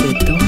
quieto.